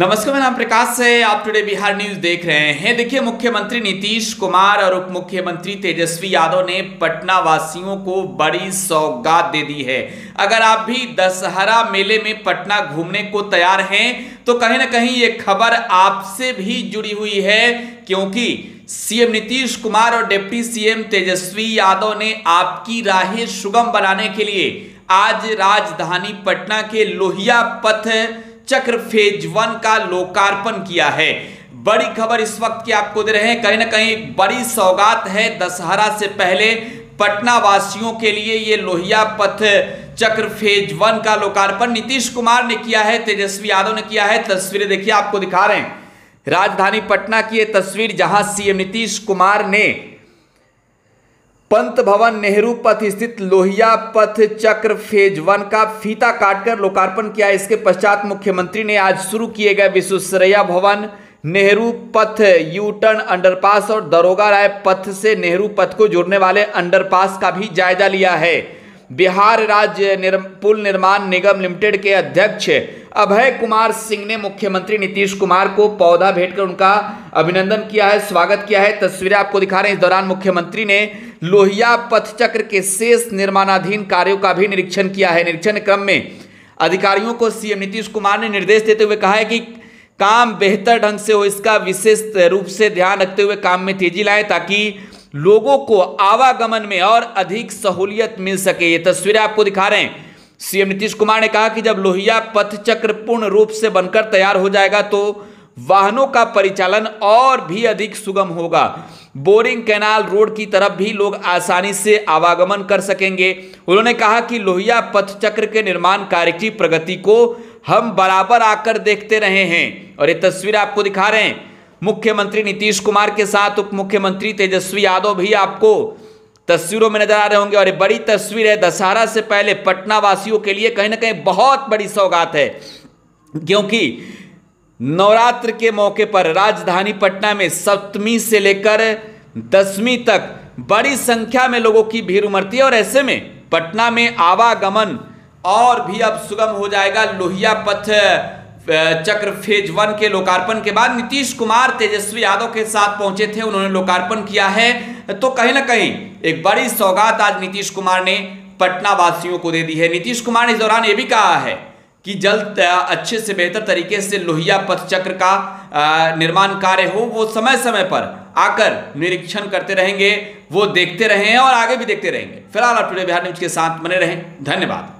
नमस्कार, मैं नाम प्रकाश से आप टुडे बिहार न्यूज़ देख रहे हैं। देखिए, मुख्यमंत्री नीतीश कुमार और उप मुख्यमंत्री तेजस्वी यादव ने पटना वासियों को बड़ी सौगात दे दी है। अगर आप भी दशहरा मेले में पटना घूमने को तैयार हैं तो कहीं ना कहीं ये खबर आपसे भी जुड़ी हुई है, क्योंकि सीएम नीतीश कुमार और डिप्टी सीएम तेजस्वी यादव ने आपकी राहें सुगम बनाने के लिए आज राजधानी पटना के लोहिया पथ चक्र फ़ेज़ वन का लोकार्पण किया है। बड़ी खबर इस वक्त की आपको दे रहे हैं। कहीं ना कहीं बड़ी सौगात है दशहरा से पहले पटना वासियों के लिए ये लोहिया पथ चक्र फ़ेज़ वन का लोकार्पण। नीतीश कुमार ने किया है, तेजस्वी यादव ने किया है। तस्वीरें देखिए, आपको दिखा रहे हैं। राजधानी पटना की ये तस्वीर जहाँ सीएम नीतीश कुमार ने पंत भवन नेहरू पथ स्थित लोहिया पथ चक्र फ़ेज़ वन का फीता काटकर लोकार्पण किया। इसके पश्चात मुख्यमंत्री ने आज शुरू किए गए विश्वेश्वरैया भवन नेहरू पथ यू टर्न अंडरपास और दरोगा राय पथ से नेहरू पथ को जोड़ने वाले अंडरपास का भी जायजा लिया है। बिहार राज्य निर, पुल निर्माण निगम लिमिटेड के अध्यक्ष अभय कुमार सिंह ने मुख्यमंत्री नीतीश कुमार को पौधा भेंट कर उनका अभिनंदन किया है स्वागत किया है। तस्वीरें आपको दिखा रहे हैं। इस दौरान मुख्यमंत्री ने लोहिया पथचक्र के शेष निर्माणाधीन कार्यों का भी निरीक्षण किया है। निरीक्षण क्रम में अधिकारियों को सीएम नीतीश कुमार ने निर्देश देते हुए कहा है कि काम बेहतर ढंग से हो, इसका विशेष रूप से ध्यान रखते हुए काम में तेज़ी लाएँ ताकि लोगों को आवागमन में और अधिक सहूलियत मिल सके। ये तस्वीरें आपको दिखा रहे हैं। सीएम नीतीश कुमार ने कहा कि जब लोहिया पथ चक्र पूर्ण रूप से बनकर तैयार हो जाएगा तो वाहनों का परिचालन और भी अधिक सुगम होगा। बोरिंग कैनाल रोड की तरफ़ भी लोग आसानी से आवागमन कर सकेंगे। उन्होंने कहा कि लोहिया पथ चक्र के निर्माण कार्य की प्रगति को हम बराबर आकर देखते रहे हैं। और ये तस्वीर आपको दिखा रहे हैं। मुख्यमंत्री नीतीश कुमार के साथ उप मुख्यमंत्री तेजस्वी यादव भी आपको तस्वीरों में नज़र आ रहे होंगे। और ये बड़ी तस्वीर है, दशहरा से पहले पटना वासियों के लिए कहीं ना कहीं बहुत बड़ी सौगात है। क्योंकि नवरात्र के मौके पर राजधानी पटना में सप्तमी से लेकर दसवीं तक बड़ी संख्या में लोगों की भीड़ उमड़ती है और ऐसे में पटना में आवागमन और भी अब सुगम हो जाएगा। लोहिया पथ चक्र फ़ेज़ वन के लोकार्पण के बाद नीतीश कुमार तेजस्वी यादव के साथ पहुँचे थे, उन्होंने लोकार्पण किया है। तो कहीं ना कहीं एक बड़ी सौगात आज नीतीश कुमार ने पटना वासियों को दे दी है। नीतीश कुमार ने इस दौरान ये भी कहा है कि जल्द अच्छे से बेहतर तरीके से लोहिया पथ चक्र का निर्माण कार्य हो, वो समय समय पर आकर निरीक्षण करते रहेंगे, वो देखते रहें और आगे भी देखते रहेंगे। फ़िलहाल आप टुडे बिहार न्यूज़ के साथ बने रहें। धन्यवाद।